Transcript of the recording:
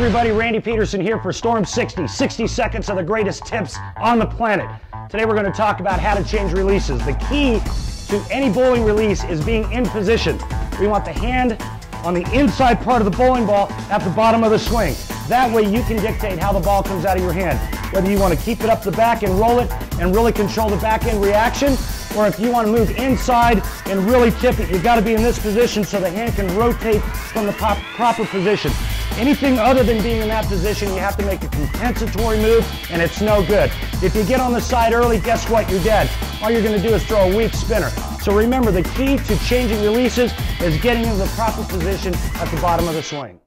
everybody, Randy Pedersen here for Storm 60, 60 seconds of the greatest tips on the planet. Today we're going to talk about how to change releases. The key to any bowling release is being in position. We want the hand on the inside part of the bowling ball at the bottom of the swing. That way you can dictate how the ball comes out of your hand. Whether you want to keep it up the back and roll it and really control the back end reaction, or if you want to move inside and really tip it, you've got to be in this position so the hand can rotate from the proper position. Anything other than being in that position, you have to make a compensatory move, and it's no good. If you get on the side early, guess what? You're dead. All you're going to do is throw a weak spinner. So remember, the key to changing releases is getting into the proper position at the bottom of the swing.